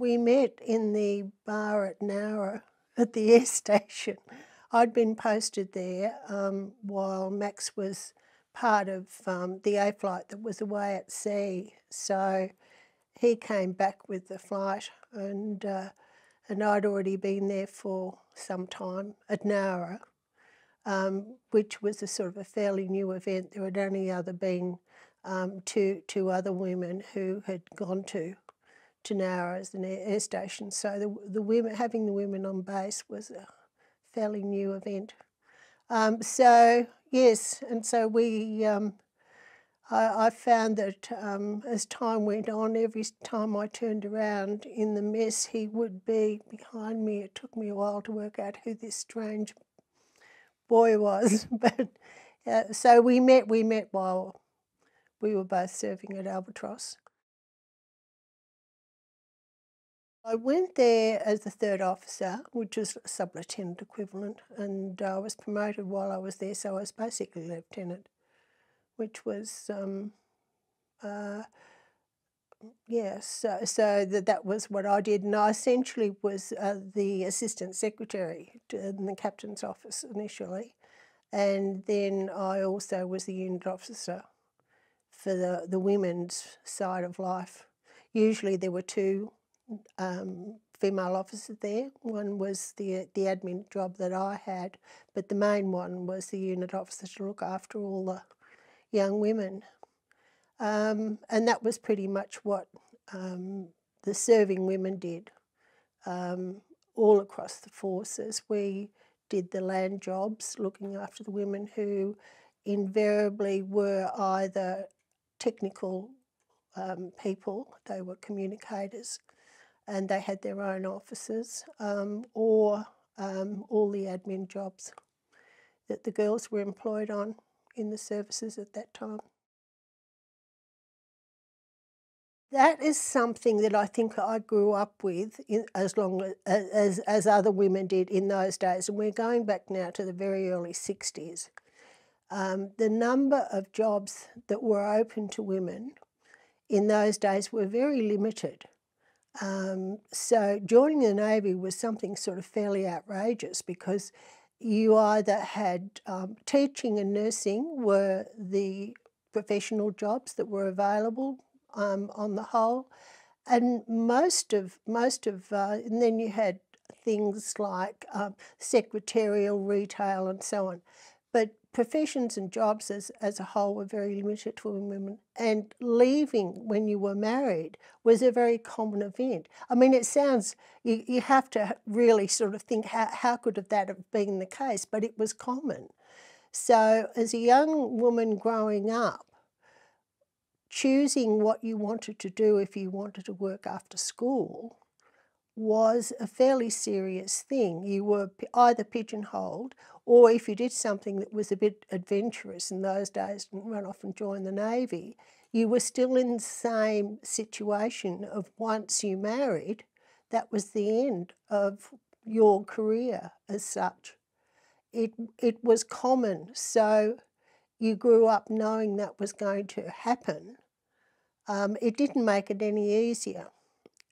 We met in the bar at Nowra at the air station. I'd been posted there um, while Max was part of um, the A flight that was away at sea. So he came back with the flight, and uh, and I'd already been there for some time at Nowra, um, which was a sort of a fairly new event. There had only other been um, two two other women who had gone to to Nowra as an air, air station. So the the women having the women on base was a fairly new event. Um, so yes, and so we. Um, I, I, found that um, as time went on, every time I turned around in the mess, he would be behind me. It took me a while to work out who this strange boy was, but uh, so we met. We met while we were both serving at Albatross. I went there as a third officer, which was sub-lieutenant equivalent, and I was promoted while I was there, so I was basically lieutenant, which was, um, uh, yes, so, so that, that was what I did, and I essentially was uh, the assistant secretary in the captain's office initially, and then I also was the unit officer for the, the women's side of life. Usually there were two um, female officers there. One was the the admin job that I had, but the main one was the unit officer to look after all the young women. Um, and that was pretty much what um, the serving women did um, all across the forces. We did the land jobs, looking after the women who invariably were either technical um, people, they were communicators, and they had their own offices um, or um, all the admin jobs that the girls were employed on in the services at that time. That is something that I think I grew up with in, as long as, as, as other women did in those days. And we're going back now to the very early 60s. Um, the number of jobs that were open to women in those days were very limited. Um, so joining the Navy was something sort of fairly outrageous because you either had um, teaching and nursing were the professional jobs that were available um, on the whole, and most of most of uh, and then you had things like um, secretarial, retail, and so on. But professions and jobs as, as a whole were very limited for women, and leaving when you were married was a very common event. I mean, it sounds, you, you have to really sort of think, how, how could that have been the case? But it was common. So, as a young woman growing up, choosing what you wanted to do if you wanted to work after school was a fairly serious thing. You were either pigeonholed or if you did something that was a bit adventurous in those days and run off and join the Navy, you were still in the same situation of once you married, that was the end of your career as such. It, it was common, so you grew up knowing that was going to happen. Um, it didn't make it any easier.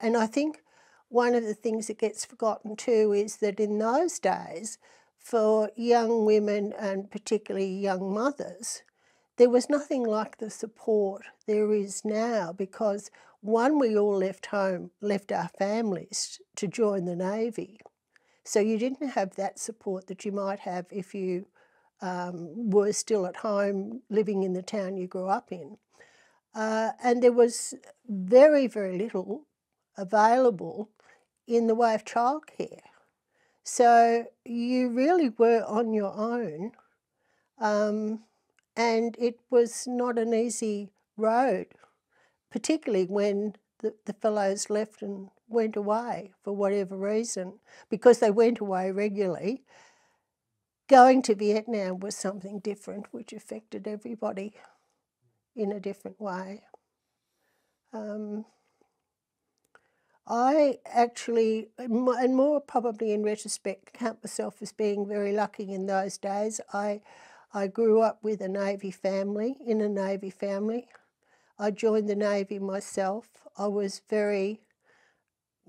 And I think one of the things that gets forgotten too is that in those days, for young women and particularly young mothers, there was nothing like the support there is now because one, we all left home, left our families to join the Navy. So you didn't have that support that you might have if you um, were still at home living in the town you grew up in. Uh, and there was very, very little available in the way of childcare. So you really were on your own, um, and it was not an easy road, particularly when the, the fellows left and went away for whatever reason, because they went away regularly. Going to Vietnam was something different, which affected everybody in a different way. Um, I actually, and more probably in retrospect, count myself as being very lucky in those days. I, I grew up with a Navy family, in a Navy family. I joined the Navy myself. I was very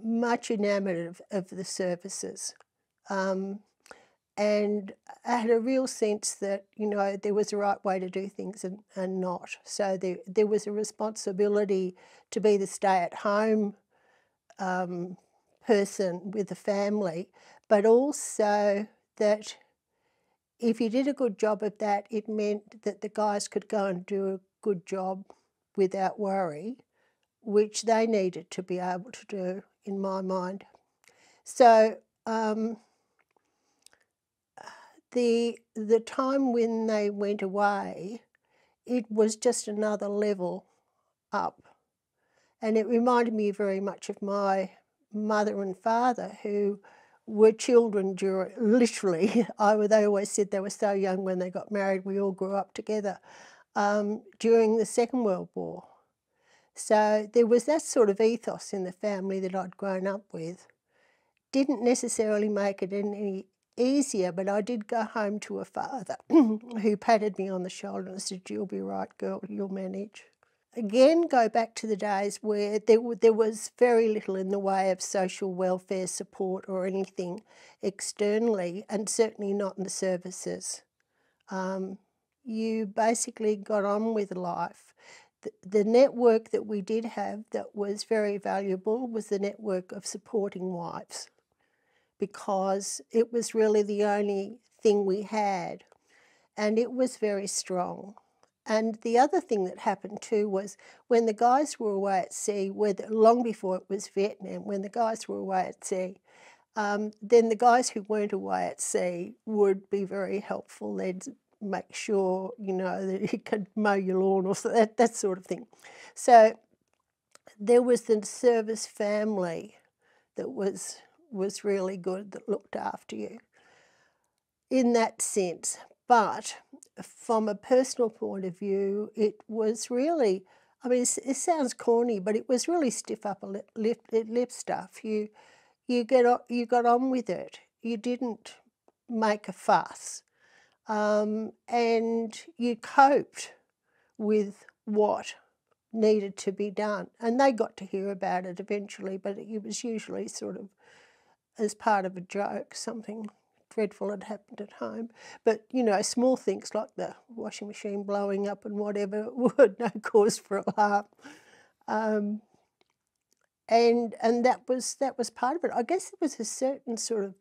much enamoured of, of the services. Um, and I had a real sense that, you know, there was a right way to do things and, and not. So there, there was a responsibility to be the stay at home um, person with the family, but also that if you did a good job of that, it meant that the guys could go and do a good job without worry, which they needed to be able to do, in my mind. So, um, the the time when they went away, it was just another level up. And it reminded me very much of my mother and father who were children during literally I they always said they were so young when they got married we all grew up together um, during the Second World War. So there was that sort of ethos in the family that I'd grown up with. Didn't necessarily make it any easier, but I did go home to a father who patted me on the shoulder and said, You'll be right, girl, you'll manage. Again, go back to the days where there, there was very little in the way of social welfare support or anything externally, and certainly not in the services. Um, you basically got on with life. The, the network that we did have that was very valuable was the network of supporting wives because it was really the only thing we had. And it was very strong. And the other thing that happened too was when the guys were away at sea, whether, long before it was Vietnam, when the guys were away at sea, um, then the guys who weren't away at sea would be very helpful. They'd make sure, you know, that you could mow your lawn or so, that, that sort of thing. So there was the service family that was was really good that looked after you in that sense. But from a personal point of view, it was really, I mean, it sounds corny, but it was really stiff upper lip, lip, lip stuff. You, you, get, you got on with it. You didn't make a fuss. Um, and you coped with what needed to be done. And they got to hear about it eventually, but it was usually sort of as part of a joke, something dreadful had happened at home. But, you know, small things like the washing machine blowing up and whatever were no cause for alarm. Um, and and that was that was part of it. I guess there was a certain sort of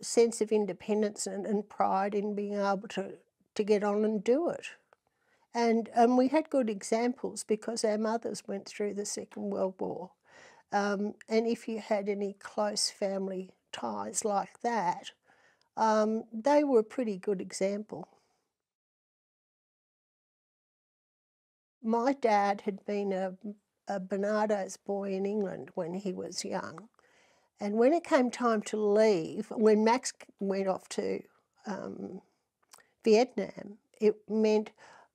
sense of independence and, and pride in being able to, to get on and do it. And um, we had good examples because our mothers went through the Second World War. Um, and if you had any close family ties like that, um, they were a pretty good example. My dad had been a, a Barnardo's boy in England when he was young. And when it came time to leave, when Max went off to um, Vietnam, it meant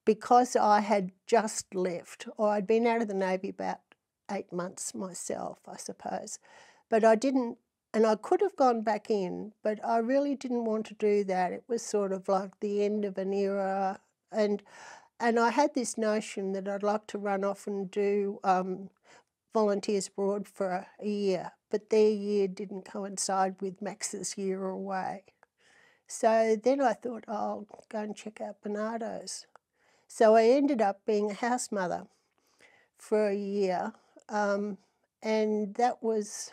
because I had just left, or I'd been out of the Navy about eight months myself, I suppose. But I didn't, and I could have gone back in, but I really didn't want to do that. It was sort of like the end of an era, and and I had this notion that I'd like to run off and do um, volunteers abroad for a year, but their year didn't coincide with Max's year away. So then I thought, oh, I'll go and check out Barnardo's. So I ended up being a house mother for a year um, and that was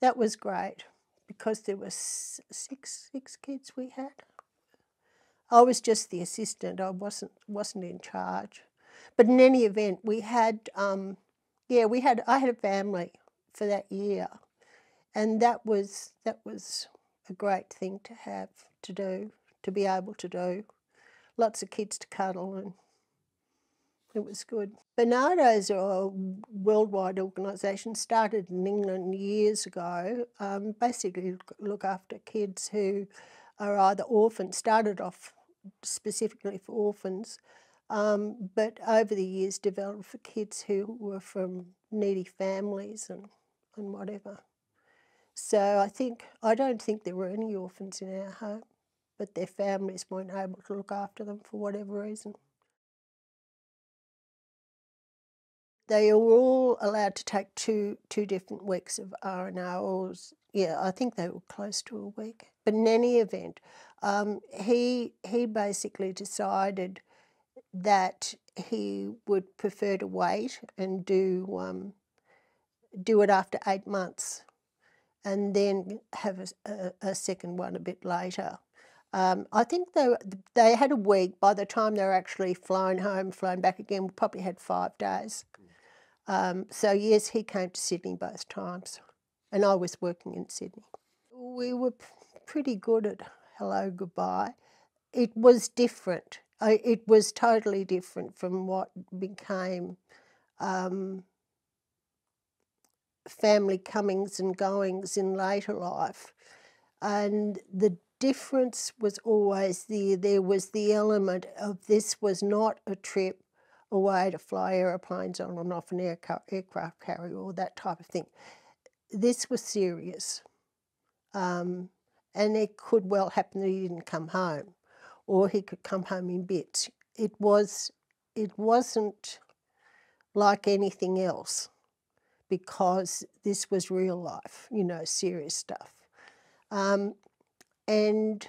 that was great because there were six six kids we had. I was just the assistant. I wasn't wasn't in charge. But in any event, we had um, yeah we had I had a family for that year, and that was that was a great thing to have to do to be able to do. Lots of kids to cuddle and it was good. Barnardo's are a worldwide organisation, started in England years ago, um, basically look after kids who are either orphans, started off specifically for orphans, um, but over the years developed for kids who were from needy families and, and whatever. So I think, I don't think there were any orphans in our home, but their families weren't able to look after them for whatever reason. They were all allowed to take two two different weeks of. Or yeah, I think they were close to a week. But in any event, um, he he basically decided that he would prefer to wait and do um, do it after eight months, and then have a, a, a second one a bit later. Um, I think they they had a week. By the time they were actually flown home, flown back again, we probably had five days. Um, so yes, he came to Sydney both times, and I was working in Sydney. We were pretty good at hello, goodbye. It was different. it was totally different from what became um, family comings and goings in later life. And the difference was always there. There was the element of this was not a trip away to fly aeroplanes on and off an air aircraft carrier or that type of thing. This was serious. Um, and it could well happen that he didn't come home or he could come home in bits. It was it wasn't like anything else because this was real life, you know, serious stuff. Um, and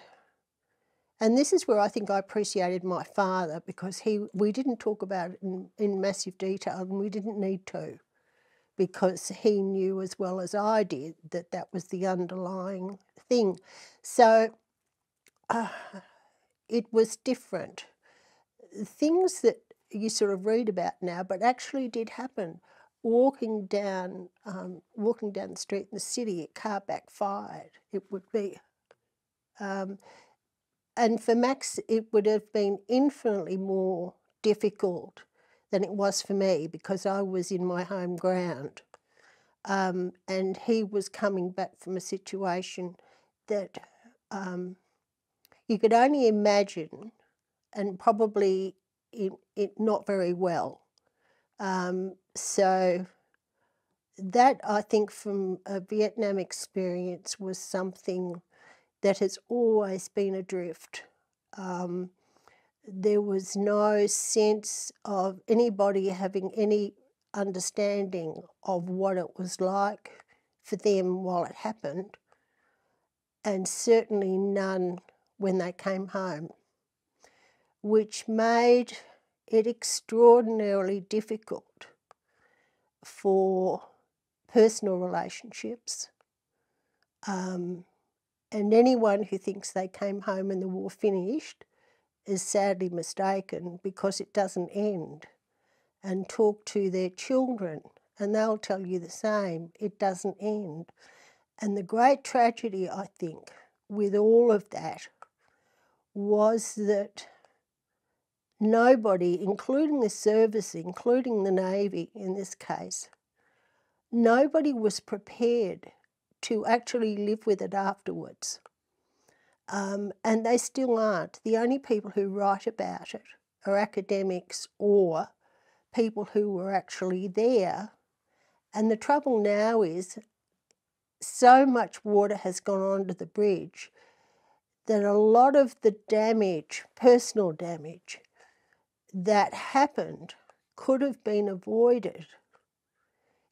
and this is where I think I appreciated my father because he we didn't talk about it in, in massive detail and we didn't need to because he knew as well as I did that that was the underlying thing. So uh, it was different. Things that you sort of read about now, but actually did happen. Walking down, um, walking down the street in the city, a car backfired. It would be. Um, and for Max, it would have been infinitely more difficult than it was for me because I was in my home ground. Um, and he was coming back from a situation that um, you could only imagine and probably it, it not very well. Um, so that I think from a Vietnam experience was something that has always been adrift. Um, there was no sense of anybody having any understanding of what it was like for them while it happened, and certainly none when they came home, which made it extraordinarily difficult for personal relationships. Um, and anyone who thinks they came home and the war finished is sadly mistaken because it doesn't end. And talk to their children and they'll tell you the same. It doesn't end. And the great tragedy, I think, with all of that was that nobody, including the service, including the Navy in this case, nobody was prepared to actually live with it afterwards. Um, and they still aren't. The only people who write about it are academics or people who were actually there. And the trouble now is so much water has gone onto the bridge that a lot of the damage, personal damage, that happened could have been avoided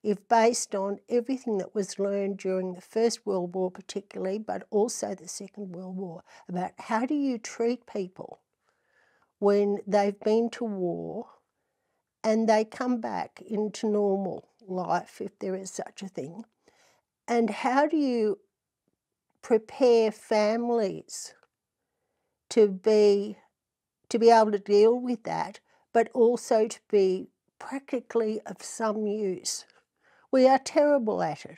if based on everything that was learned during the First World War, particularly, but also the Second World War, about how do you treat people when they've been to war and they come back into normal life, if there is such a thing, and how do you prepare families to be to be able to deal with that, but also to be practically of some use. We are terrible at it.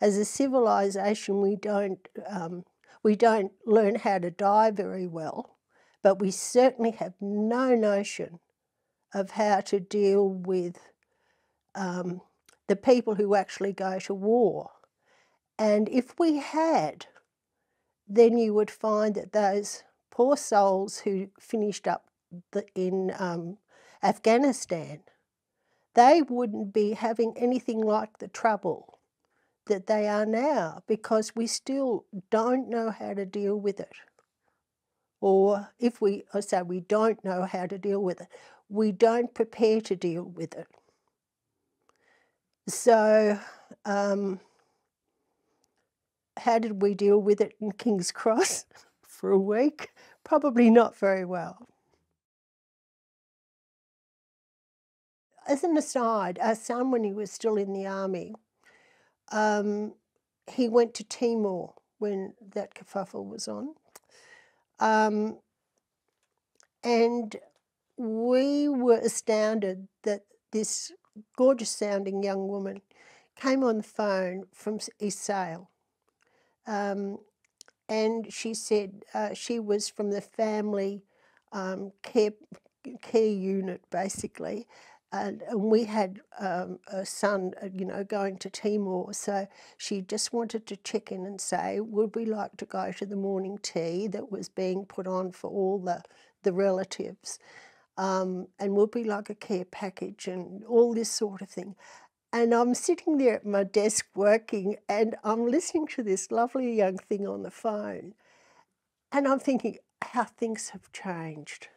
As a civilization, we don't, um, we don't learn how to die very well, but we certainly have no notion of how to deal with um, the people who actually go to war. And if we had, then you would find that those poor souls who finished up the, in um, Afghanistan they wouldn't be having anything like the trouble that they are now because we still don't know how to deal with it. Or if we I say we don't know how to deal with it, we don't prepare to deal with it. So, um, how did we deal with it in King's Cross for a week? Probably not very well. As an aside, our son, when he was still in the army, um, he went to Timor when that kerfuffle was on. Um, and we were astounded that this gorgeous sounding young woman came on the phone from Sale. Um, and she said uh, she was from the family um, care, care unit, basically. And, and we had um, a son, uh, you know, going to Timor. So she just wanted to check in and say, would we like to go to the morning tea that was being put on for all the, the relatives? Um, and would we like a care package and all this sort of thing. And I'm sitting there at my desk working and I'm listening to this lovely young thing on the phone. And I'm thinking how things have changed.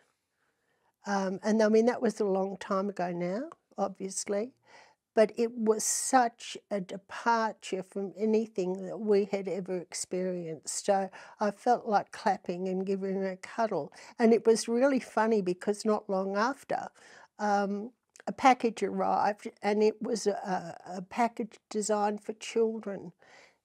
Um, and I mean, that was a long time ago now, obviously. But it was such a departure from anything that we had ever experienced. So I felt like clapping and giving her a cuddle. And it was really funny because not long after, um, a package arrived and it was a, a, package designed for children.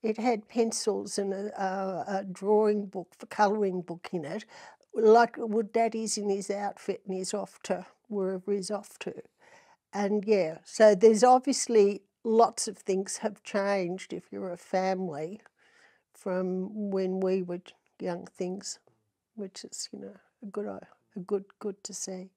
It had pencils and a, a, a drawing book, for colouring book in it, like uh, would daddy's in his outfit and he's off to wherever he's off to. And yeah, so there's obviously lots of things have changed if you're a family from when we were young things, which is, you know, a good, uh, a good, good to see.